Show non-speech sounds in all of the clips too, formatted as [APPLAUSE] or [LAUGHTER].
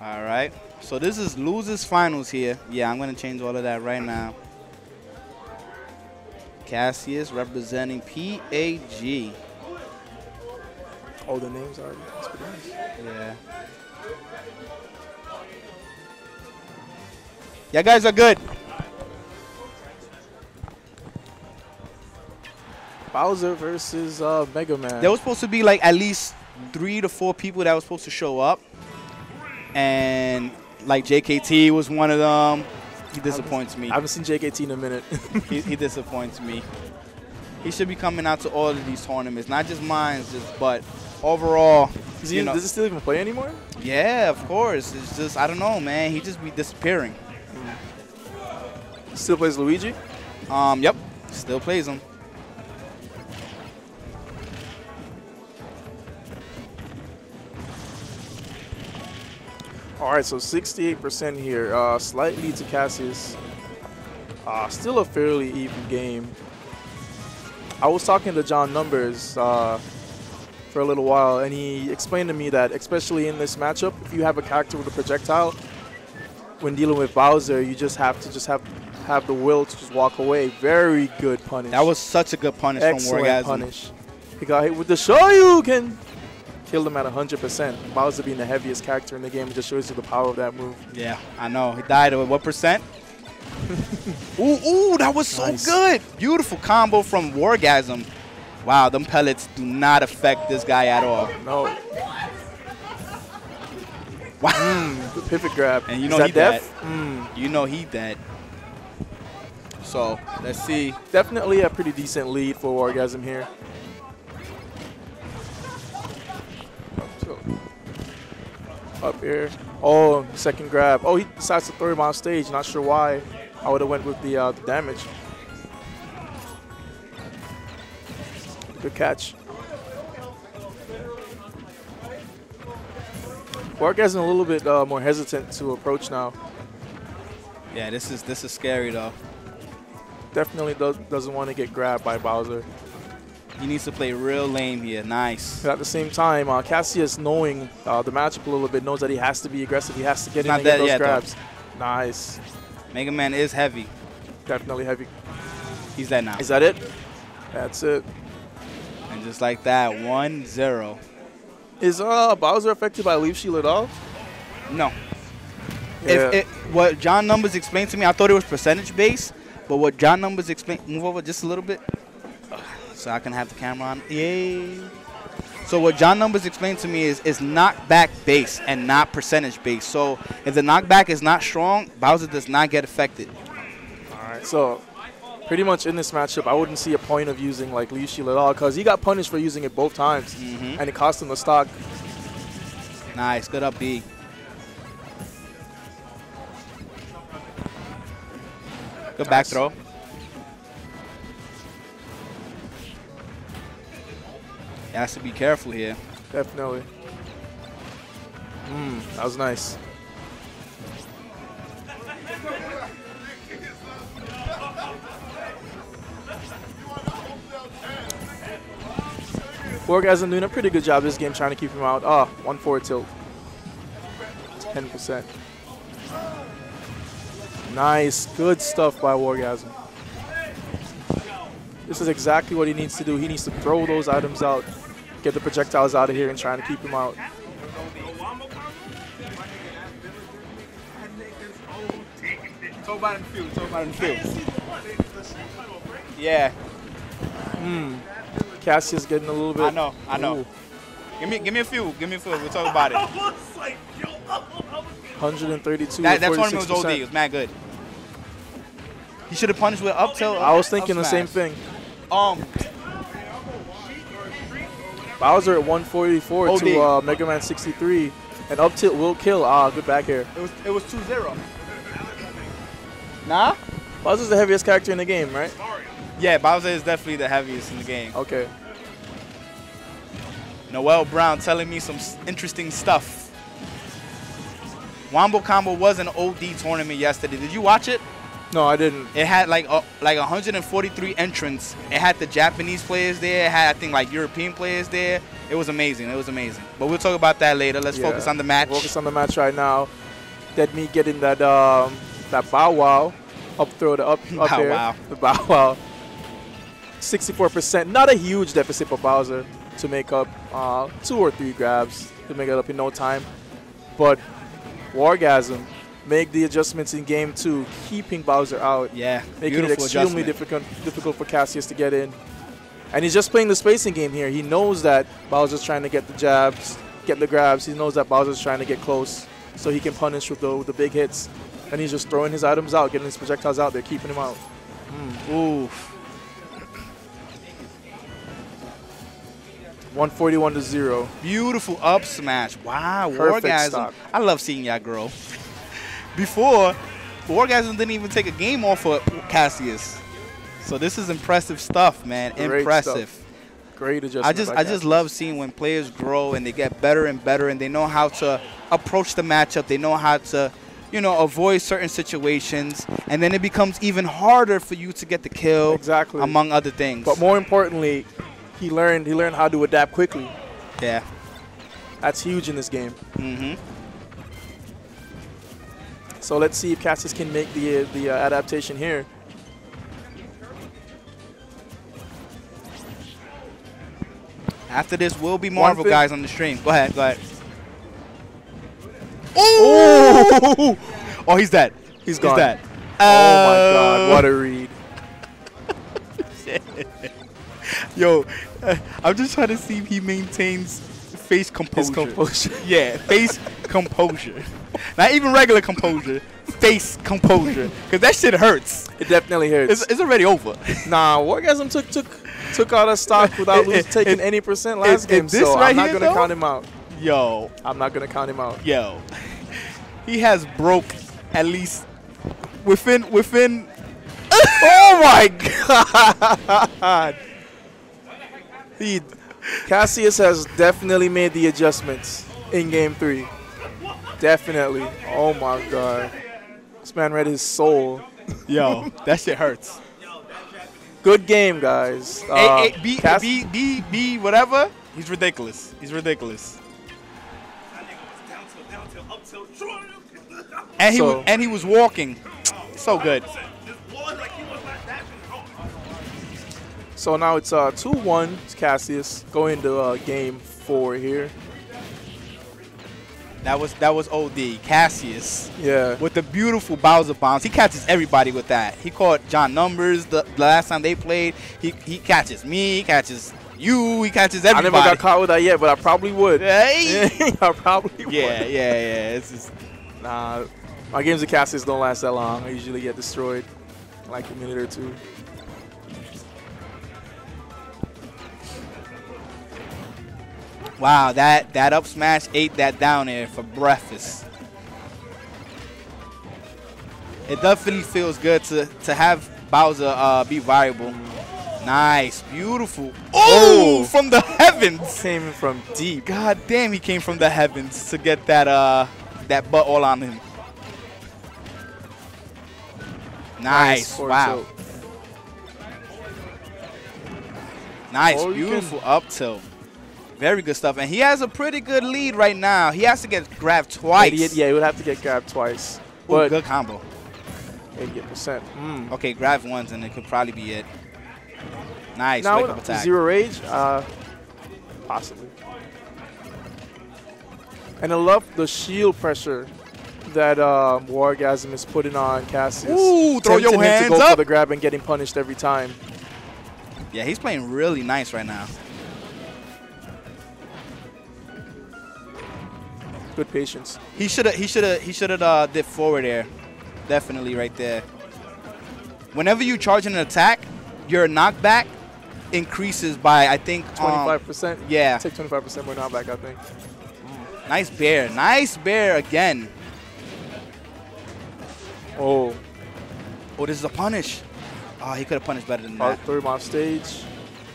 All right. So this is losers finals here. Yeah, I'm gonna change all of that right now. Cassius representing PAG. Oh, the names are nice. Yeah. Yeah, guys are good. Bowser versus uh, Mega Man. There was supposed to be like at least three to four people that was supposed to show up, and like JKT was one of them. He disappoints me. I haven't seen JKT in a minute. [LAUGHS] he, he disappoints me. He should be coming out to all of these tournaments, not just mine, just but overall. Does he, you know, does he still even play anymore? yeah, of course. It's just I don't know, man. He just be disappearing. Still plays Luigi? Um, yep, still plays him. All right, so 68% here. Uh, slight lead to Cassius. Uh, still a fairly even game. I was talking to John Numbers uh, for a little while, and he explained to me that, especially in this matchup, if you have a character with a projectile, when dealing with Bowser, you just have to just have have the will to just walk away. Very good punish. That was such a good punish excellent from Wargasm. punish. He got hit with the Shoryuken. Killed him at 100%. Bowser being the heaviest character in the game just shows you the power of that move. Yeah, I know. He died at what percent? [LAUGHS] ooh, ooh, that was so Nice. good. Beautiful combo from Wargasm. Wow, them pellets do not affect this guy at all. No. [LAUGHS] Wow. Mm, pivot grab. And you Is know that he death? dead. Mm, You know he dead. So, let's see. definitely a pretty decent lead for Wargasm here. Up here. Oh, second grab. Oh, he decides to throw him on stage. Not sure why. I would have went with the, uh, the damage. Good catch. Wargasm a little bit uh, more hesitant to approach now. Yeah, this is this is scary though. Definitely does, doesn't want to get grabbed by Bowser. He needs to play real lame here. Nice. But at the same time, uh, Cassius, knowing uh, the matchup a little bit, knows that he has to be aggressive. He has to get He's in not and get those yet, though. grabs. Nice. Mega Man is heavy. Definitely heavy. He's dead now. Is that it? That's it. And just like that, 1-0. Is uh, Bowser affected by Leaf Shield at all? No. Yeah. If it, what John Numbers explained to me, I thought it was percentage based, but what John Numbers explained, move over just a little bit, Ugh, so I can have the camera on. Yay! So what John Numbers explained to me is is knockback base and not percentage base. So if the knockback is not strong, Bowser does not get affected. All right. So pretty much in this matchup, I wouldn't see a point of using like Leaf Shield at all because he got punished for using it both times, Mhm. and it cost him the stock. Nice, good up B. Good back throw. Has to be careful here. Definitely. Mm, that was nice. Wargasm doing a pretty good job this game trying to keep him out. Ah, one forward tilt. 10%. Nice. Good stuff by Wargasm. This is exactly what he needs to do. He needs to throw those items out, get the projectiles out of here, and trying to keep him out. Talk about in the field. Talk about in the field. Yeah, Cassius getting a little bit. I know. I know. Ooh, Give me, give me a few. Give me a few. We'll talk about it. [LAUGHS] [LAUGHS] 132. That, to that tournament was OD. 46%. It was mad good. He should have punished with up tilt. I was up thinking the same thing. Um, Bowser at 144 OD. to uh, Mega Man 63. And up tilt will kill. Ah, good back here. it was it was 2-0. Nah. Bowser's the heaviest character in the game, right? Yeah, Bowser is definitely the heaviest in the game. Okay. Noel Brown telling me some interesting stuff. Wombo Combo was an OD tournament yesterday. Did you watch it? No, I didn't. It had like uh, like 143 entrants. It had the Japanese players there. It had I think like European players there. It was amazing. It was amazing. But we'll talk about that later. Let's Yeah. focus on the match. Focus on the match right now. Dead Meat getting that um, that bow wow up throw the up, up [LAUGHS] Bow there. wow. The bow wow. 64%. Not a huge deficit for Bowser to make up uh, two or three grabs to make it up in no time. But Wargasm make the adjustments in game two, keeping Bowser out, yeah, making it extremely difficult difficult for Cassius to get in. And he's just playing the spacing game here. He knows that Bowser's trying to get the jabs, get the grabs. He knows that Bowser's trying to get close so he can punish with the, with the big hits. And he's just throwing his items out, getting his projectiles out there, keeping him out. Hmm, oof. 141 to 0. Beautiful up smash. Wow, Perfect stock. I love seeing y'all grow. Before, Wargasm didn't even take a game off of Cassius. So this is impressive stuff, man. Great impressive. stuff. Great adjustment. I just I just love seeing when players grow and they get better and better and they know how to approach the matchup. They know how to, you know, avoid certain situations and then it becomes even harder for you to get the kill Exactly. among other things. But more importantly, he learned he learned how to adapt quickly. yeah. That's huge in this game. Mhm. So let's see if Cassius can make the uh, the uh, adaptation here. After this will be Marvel guys on the stream. Go ahead, go ahead. Oh! [LAUGHS] Oh, he's dead. He's gone. dead. Oh my God! Uh, What a read. [LAUGHS] Yo, uh, I'm just trying to see if he maintains face composure. His composure. Yeah, face composure. [LAUGHS] Not even regular composure. Face composure. Because that shit hurts. It definitely hurts. It's, it's already over. [LAUGHS] Nah, Wargasm took took took out a stock [LAUGHS] without It- losing, it- taking it- any percent last game. this so right I'm not gonna though? count him out. Yo, I'm not gonna count him out. yo. He has broke at least within within oh my God! He, Cassius has definitely made the adjustments in Game Three. Definitely. Oh my God! This man read his soul. [LAUGHS] yo, that shit hurts. Good game, guys. Uh, A, A, B, Cass- B, B, B, whatever. He's ridiculous. He's ridiculous. And he So- was, and he was walking. So good. So now it's uh, 2-1 It's Cassius going to uh, game four here. That was that was OD. Cassius Yeah. with the beautiful Bowser bombs. He catches everybody with that. He caught John Numbers the, the last time they played. He he catches me. He catches you. He catches everybody. I never got caught with that yet, but I probably would. Hey. [LAUGHS] I probably would. yeah, yeah, yeah. It's just Nah, my games of Cassius don't last that long. I usually get destroyed like a minute or two. Wow, that that up smash ate that down there for breakfast. It definitely feels good to to have Bowser uh, be viable. Nice, beautiful. Oh, from the heavens! Came from deep. God damn, he came from the heavens to get that uh that butt all on him. Nice, forward wow, tilt. nice, Oh, beautiful up tilt. Very good stuff, and he has a pretty good lead right now. He has to get grabbed twice. 88, yeah, he would have to get grabbed twice. Ooh, But good combo. 88%. Mm. Okay, grab once and it could probably be it. Nice, Now, wake up attack. zero rage? Uh, possibly. And I love the shield pressure that um, Wargasm is putting on Cassius. Ooh, throw your Tempting him hands to go up. for the grab and getting punished every time. Yeah, he's playing really nice right now. Good patience. He should have. He should have. He should have uh, did forward air. Definitely right there. Whenever you charge an attack, your knockback increases by I think um, 25%. yeah. Take 25% more knockback, I think. Nice bair. Nice bair again. Oh, Oh, this is a punish. Oh, he could have punished better than that. threw him off stage.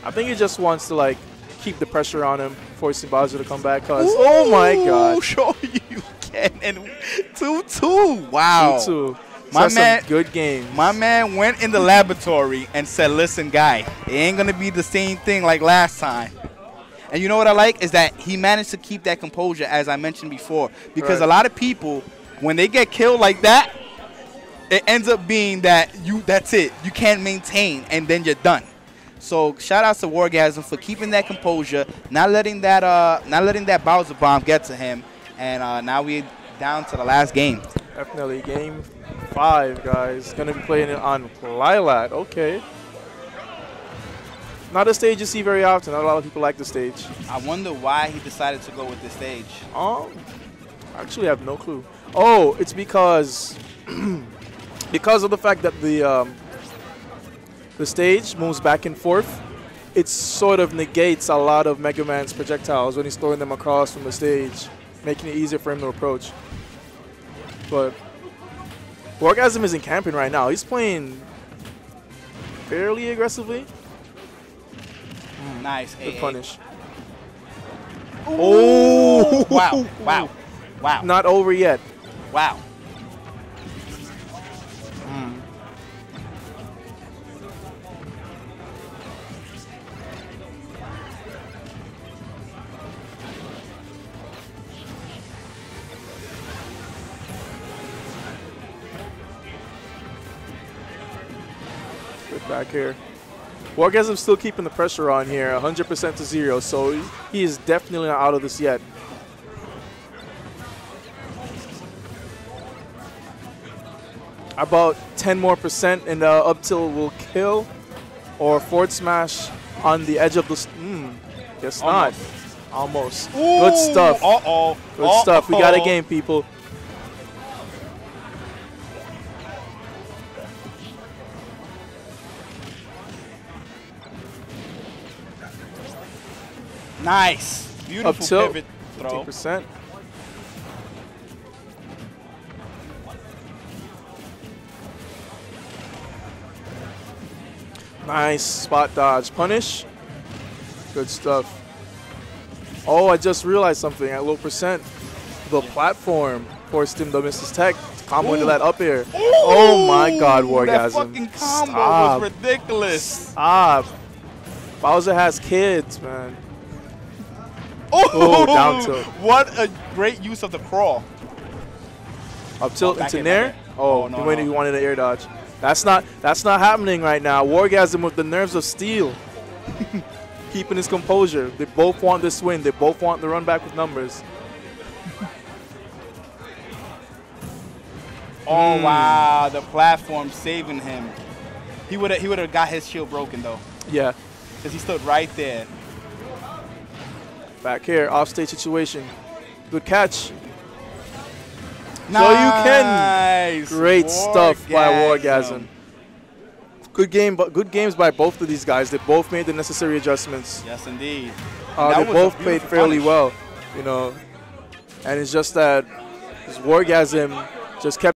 I think he just wants to like keep the pressure on him, forcing Bowser to come back. Cause oh my God, [LAUGHS] Show you can and two two. Wow. two two. My has man- good game. My man went in the laboratory and said, "Listen, guy, it ain't gonna be the same thing like last time." And you know what I like is that he managed to keep that composure, as I mentioned before, because Right. a lot of people, when they get killed like that, it ends up being that you that's it, you can't maintain, and then you're done. So shout out to Wargasm for keeping that composure, not letting that uh, not letting that Bowser bomb get to him, and uh, now we down to the last game. Definitely game five, guys. Gonna be playing it on Lylat. Okay. Not a stage you see very often. Not a lot of people like the stage. I wonder why he decided to go with this stage. Um, actually, I have no clue. Oh, it's because [CLEARS THROAT] because of the fact that the um, the stage moves back and forth. It sort of negates a lot of Mega Man's projectiles when he's throwing them across from the stage, making it easier for him to approach. But Wargasm isn't camping right now. He's playing fairly aggressively. Nice. Good AA. punish. Oh! wow! Wow! Wow! Not over yet. Wow! Back here. Well, I guess I'm still keeping the pressure on here, 100% to zero, so he- is definitely not out of this yet. About 10 more percent and uh, up till will kill or forward smash on the edge of the. Mm, guess not. Almost. Good stuff. Uh oh. Good stuff. We got a game, people. Nice. Beautiful Up tilt. pivot throw. 15%. Nice spot dodge. Punish. Good stuff. Oh, I just realized something. At low percent, the platform forced him to miss his tech. Combo into Ooh. that up air. Oh my god, That Wargasm. fucking combo Stop. was ridiculous. Stop. Bowser has kids, man. Oh, Oh, down tilt. What a great use of the crawl. Up tilt Oh, into in, Nair. Oh, Oh, no, no. he wanted an air dodge. That's not that's not happening right now. Wargasm with the nerves of steel. [LAUGHS] Keeping his composure. They both want this win. They both want the run back with numbers. [LAUGHS] Oh Hmm. wow, the platform saving him. He would have he would have got his shield broken though, Yeah. because he stood right there. Back here, off stage situation. Good catch. Nice. So you can. Great stuff by Wargasm. Good game, but good games by both of these guys. They both made the necessary adjustments. Yes, indeed. Uh, they both played fairly punish. well, you know. And it's just that this Wargasm just kept